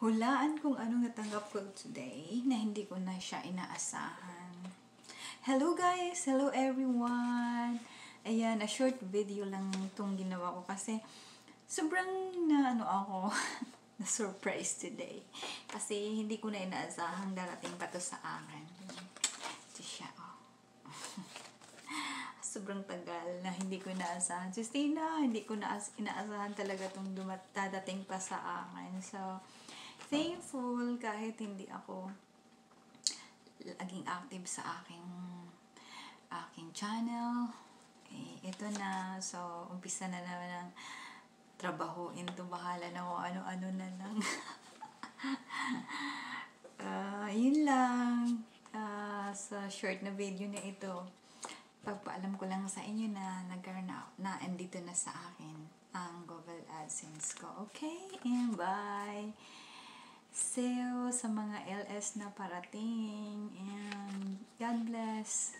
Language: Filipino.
Hulaan kung anong natanggap ko today na hindi ko na siya inaasahan. Hello guys! Hello everyone! Ayan, a short video lang itong ginawa ko kasi sobrang na ano ako, na surprise today. Kasi hindi ko na inaasahan darating pa to sa akin. Ito siya, oh. sobrang tagal na hindi ko inaasahan. Justina, hindi ko na inaasahan talaga itong dadating pa sa akin. So, thankful kahit hindi ako laging active sa aking aking channel. Eh, ito na. So, umpisa na naman ng trabahoin to. Bahala na kung ano-ano na lang. uh, yun lang. Uh, sa short na video na ito, pagpaalam ko lang sa inyo na nagkaroon na, na andito na sa akin ang Google AdSense ko. Okay? And bye! You sa mga LS na parating. And God bless.